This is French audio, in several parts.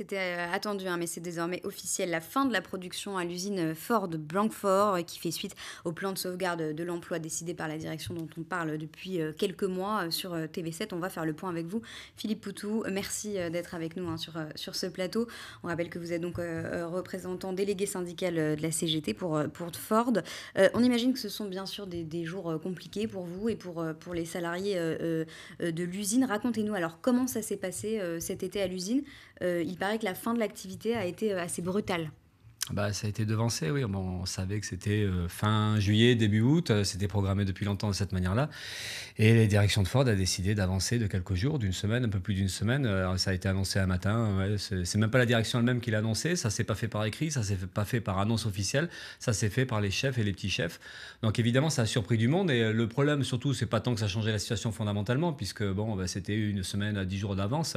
C'était euh, attendu, hein, mais c'est désormais officiel. La fin de la production à l'usine Ford Blancfort, euh, qui fait suite au plan de sauvegarde de l'emploi décidé par la direction dont on parle depuis euh, quelques mois sur TV7. On va faire le point avec vous. Philippe Poutou, merci d'être avec nous hein, sur, sur ce plateau. On rappelle que vous êtes donc représentant délégué syndical de la CGT pour, pour Ford. on imagine que ce sont bien sûr des, jours compliqués pour vous et pour, pour les salariés de l'usine. Racontez-nous alors comment ça s'est passé cet été à l'usine. Que la fin de l'activité a été euh, assez brutale. Bah, ça a été devancé, oui. Bon, on savait que c'était euh, fin juillet, début août. Euh, c'était programmé depuis longtemps de cette manière-là. Et la direction de Ford a décidé d'avancer de quelques jours, d'une semaine, un peu plus d'une semaine. ça a été annoncé un matin. Ouais, c'est même pas la direction elle-même qui l'a annoncé. Ça s'est pas fait par écrit, ça s'est pas fait par annonce officielle. Ça s'est fait par les chefs et les petits chefs. Donc évidemment, ça a surpris du monde. Et le problème, surtout, c'est pas tant que ça changeait la situation fondamentalement, puisque bon, bah, c'était une semaine à dix jours d'avance.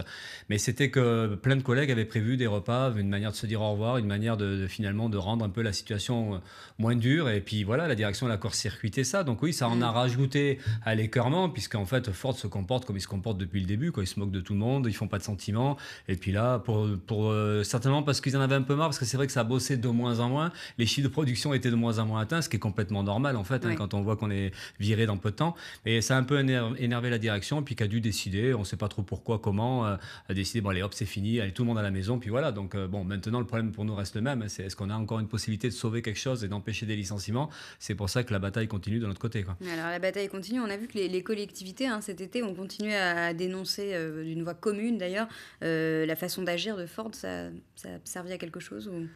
Mais c'était que plein de collègues avaient prévu des repas, une manière de se dire au revoir, une manière de finalement de rendre un peu la situation euh, moins dure. Et puis voilà, la direction a court-circuité ça. Donc oui, ça en a mm. rajouté à l'écœurement, puisqu'en fait, Ford se comporte comme il se comporte depuis le début. Quoi. Ils se moquent de tout le monde, ils font pas de sentiments. Et puis là, pour, pour euh, certainement parce qu'ils en avaient un peu marre, parce que c'est vrai que ça a bossé de moins en moins. Les chiffres de production étaient de moins en moins atteints, ce qui est complètement normal en fait, hein, quand on voit qu'on est viré dans peu de temps. Et ça a un peu énervé la direction, puis qui a dû décider, on ne sait pas trop pourquoi, comment, euh, a décidé, bon allez hop, c'est fini, allez tout le monde à la maison, puis voilà. Donc bon, maintenant le problème pour nous reste le même, hein, c'est est-ce qu'on a encore une possibilité de sauver quelque chose et d'empêcher des licenciements? C'est pour ça que la bataille continue de notre côté. Alors la bataille continue. On a vu que les, collectivités hein, cet été ont continué à dénoncer euh, d'une voix commune d'ailleurs euh, la façon d'agir de Ford. Ça, ça a servi à quelque chose ou...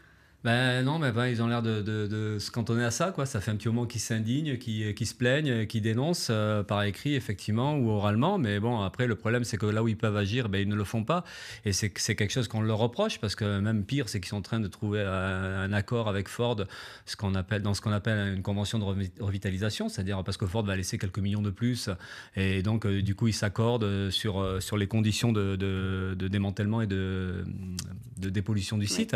Ben non, mais ben, ils ont l'air de, de, se cantonner à ça. Quoi. Ça fait un petit moment qu'ils s'indignent, qu'ils qui se plaignent, qu'ils dénoncent euh, par écrit, effectivement, ou oralement. Mais bon, après, le problème, c'est que là où ils peuvent agir, ben, ils ne le font pas. Et c'est quelque chose qu'on leur reproche, parce que même pire, c'est qu'ils sont en train de trouver un, accord avec Ford dans ce qu'on appelle une convention de revitalisation, c'est-à-dire parce que Ford va laisser quelques millions de plus. Et donc, euh, du coup, ils s'accordent sur, euh, les conditions de, de, démantèlement et de, de dépollution du site.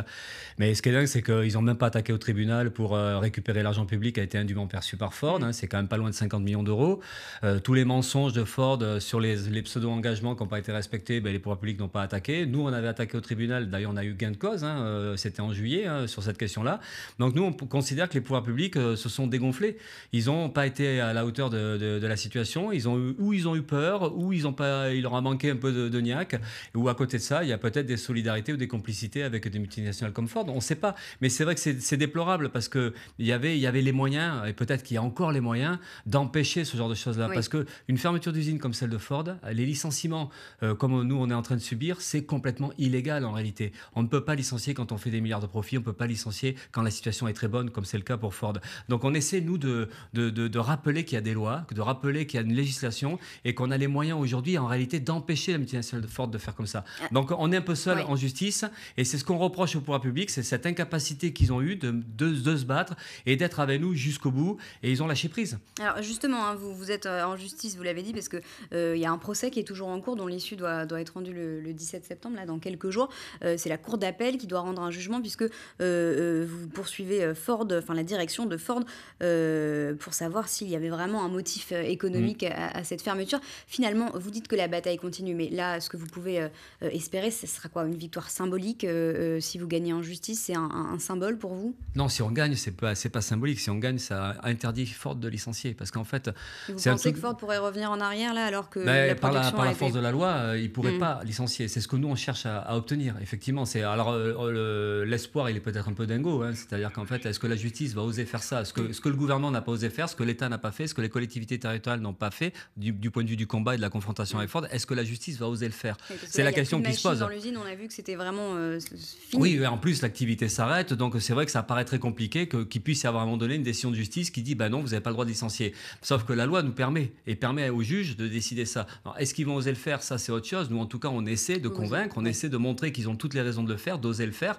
Mais ce qui est dingue, c'est qu'ils n'ont même pas attaqué au tribunal pour euh, récupérer l'argent public qui a été indûment perçu par Ford. Mm. Hein. c'est quand même pas loin de 50 millions d'euros. Euh, tous les mensonges de Ford euh, sur les, pseudo-engagements qui n'ont pas été respectés, ben, les pouvoirs publics n'ont pas attaqué. Nous, on avait attaqué au tribunal. D'ailleurs, on a eu gain de cause. Hein, c'était en juillet hein, sur cette question-là. Donc nous, on considère que les pouvoirs publics se sont dégonflés. Ils n'ont pas été à la hauteur de, la situation. Ils ont eu, ou ils ont eu peur, ou ils ont pas, il leur a manqué un peu de, de niaque, ou à côté de ça, il y a peut-être des solidarités ou des complicités avec des multinationales comme Ford. On ne sait pas. Mais c'est vrai que c'est déplorable parce qu'il y avait, y avait les moyens, et peut-être qu'il y a encore les moyens, d'empêcher ce genre de choses-là. Parce Parce qu'une fermeture d'usine comme celle de Ford, les licenciements, euh, comme nous, on est en train de subir, c'est complètement illégal en réalité. On ne peut pas licencier quand on fait des milliards de profits, on ne peut pas licencier quand la situation est très bonne, comme c'est le cas pour Ford. Donc on essaie, nous, de, de, de, rappeler qu'il y a des lois, de rappeler qu'il y a une législation et qu'on a les moyens aujourd'hui, en réalité, d'empêcher la multinationale de Ford de faire comme ça. Ah. Donc on est un peu seul en justice et c'est ce qu'on reproche au pouvoir public, c'est cette incapacité qu'ils ont eue de, de, se battre et d'être avec nous jusqu'au bout. Et ils ont lâché prise. Alors justement, hein, vous, vous êtes euh, en justice, vous l'avez dit, parce qu'il euh, y a un procès qui est toujours en cours, dont l'issue doit, doit, être rendue le, 17 septembre, là, dans quelques jours. Euh, c'est la Cour d'appel qui doit rendre un jugement, puisque vous poursuivez Ford, enfin la direction de Ford, pour savoir s'il y avait vraiment un motif économique mm. à, cette fermeture. Finalement, vous dites que la bataille continue, mais là, ce que vous pouvez espérer, ce sera quoi? Une victoire symbolique? Si vous gagnez en justice C'est un, un symbole pour vous? Non, si on gagne, c'est pas, pas symbolique. Si on gagne, ça interdit Ford de licencier. Parce qu'en fait. vous pensez que Ford pourrait revenir en arrière, là, alors que. Ben, la par la, par la force de la loi, euh, il ne pourrait mm. pas licencier. C'est ce que nous, on cherche à, obtenir, effectivement. Alors, euh, l'espoir, il est peut-être un peu dingo. Hein. C'est-à-dire qu'en fait, est-ce que la justice va oser faire ça? Ce que, ce que le gouvernement n'a pas osé faire, ce que l'État n'a pas fait, ce que les collectivités territoriales n'ont pas fait, du, point de vue du combat et de la confrontation avec Ford, est-ce que la justice va oser le faire? C'est la question qui se pose. Dans l'usine, on a vu que c'était vraiment euh, fini. Oui, en plus, l'activité s'arrête. Donc, c'est vrai que ça paraît très compliqué qu'il puisse y avoir à un moment donné une décision de justice qui dit bah non, vous n'avez pas le droit de licencier. Sauf que la loi nous permet et permet aux juges de décider ça. Est-ce qu'ils vont oser le faire? Ça, c'est autre chose. Nous, en tout cas, on essaie de convaincre, on essaie de montrer qu'ils ont toutes les raisons de le faire, d'oser le faire.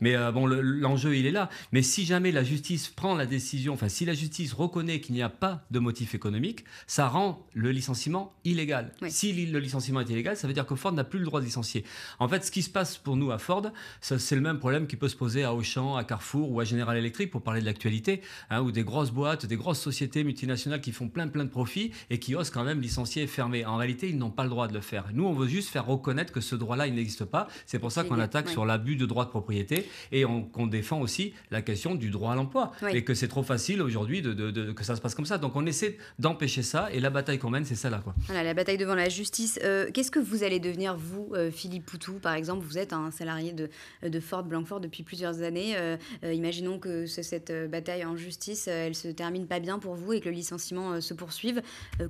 Mais euh, bon, l'enjeu, il est là. Mais si jamais la justice prend la décision, enfin, si la justice reconnaît qu'il n'y a pas de motif économique, ça rend le licenciement illégal. Si le licenciement est illégal, ça veut dire que Ford n'a plus le droit de licencier. En fait, ce qui se passe pour nous à Ford, c'est le même problème qui peut se poser à Auchan, à Carrefour ou à General Electric pour parler de l'actualité, hein, ou des grosses boîtes, des grosses sociétés multinationales qui font plein plein de profits et qui osent quand même licencier et fermer. En réalité, ils n'ont pas le droit de le faire. Nous, on veut juste faire reconnaître que ce droit-là, il n'existe pas. C'est pour ça qu'on attaque sur l'abus de droit de propriété et qu'on défend aussi la question du droit à l'emploi et que c'est trop facile aujourd'hui de, que ça se passe comme ça. Donc on essaie d'empêcher ça et la bataille qu'on mène, c'est ça là. Quoi. Voilà, la bataille devant la justice. Euh, qu'est-ce que vous allez devenir, vous, euh, Philippe Poutou, par exemple? Vous êtes un salarié de, de Ford Blancfort depuis plusieurs années. Euh, imaginons que cette bataille en justice, elle se termine pas bien pour vous et que le licenciement se poursuive.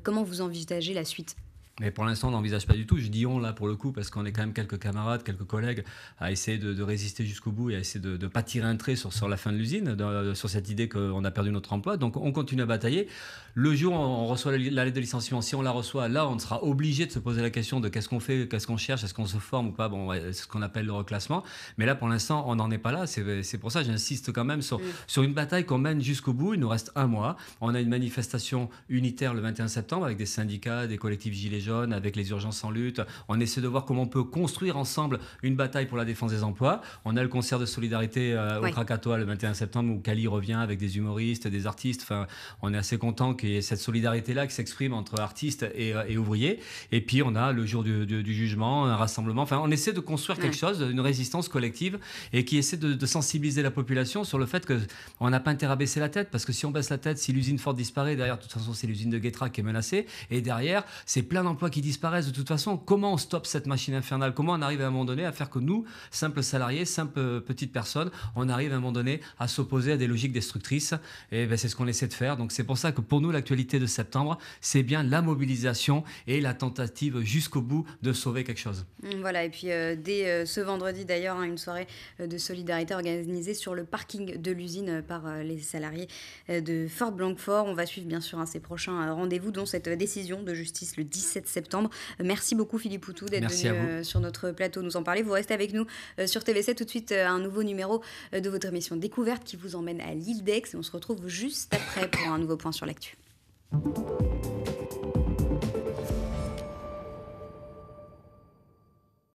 comment vous envisagez la suite? Mais pour l'instant, on n'envisage pas du tout. Je dis on là pour le coup parce qu'on est quand même quelques camarades, quelques collègues à essayer de, résister jusqu'au bout et à essayer de ne pas tirer un trait sur, sur la fin de l'usine, sur cette idée qu'on a perdu notre emploi. Donc on continue à batailler. Le jour où on reçoit la lettre de licenciement, si on la reçoit, là, on sera obligé de se poser la question de qu'est-ce qu'on fait, qu'est-ce qu'on cherche, est-ce qu'on se forme ou pas. Bon, c'est ce qu'on appelle le reclassement. Mais là, pour l'instant, on n'en est pas là. C'est pour ça j'insiste quand même sur, sur une bataille qu'on mène jusqu'au bout. Il nous reste un mois. On a une manifestation unitaire le 21 septembre avec des syndicats, des collectifs Gilets jaunes, avec les urgences en lutte. On essaie de voir comment on peut construire ensemble une bataille pour la défense des emplois. On a le concert de solidarité euh, au Krakatoa le 21 septembre où Kali revient avec des humoristes, des artistes. Enfin, on est assez content qu'il y ait cette solidarité-là qui s'exprime entre artistes et, euh, ouvriers. Et puis on a le jour du, jugement, un rassemblement. Enfin, on essaie de construire quelque chose, une résistance collective et qui essaie de, sensibiliser la population sur le fait qu'on n'a pas intérêt à baisser la tête parce que si on baisse la tête, si l'usine Ford disparaît, derrière, de toute façon, c'est l'usine de Guetra qui est menacée. Et derrière, c'est plein d'emplois qui disparaissent de toute façon. Comment on stoppe cette machine infernale? Comment on arrive à un moment donné à faire que nous, simples salariés, simples petites personnes, on arrive à un moment donné à s'opposer à des logiques destructrices? Et ben, c'est ce qu'on essaie de faire. Donc c'est pour ça que pour nous, l'actualité de septembre, c'est bien la mobilisation et la tentative jusqu'au bout de sauver quelque chose. Mmh, voilà, et puis euh, dès euh, ce vendredi d'ailleurs, hein, une soirée euh, de solidarité organisée sur le parking de l'usine par les salariés de Fort Blancfort. On va suivre bien sûr hein, ces prochains rendez-vous, dont cette décision de justice le 17 septembre. Merci beaucoup Philippe Poutou d'être venu euh, sur notre plateau nous en parler. Vous restez avec nous euh, sur TV7 tout de suite euh, un nouveau numéro de votre émission Découverte qui vous emmène à l'île d'Aix et on se retrouve juste après pour un nouveau point sur l'actu.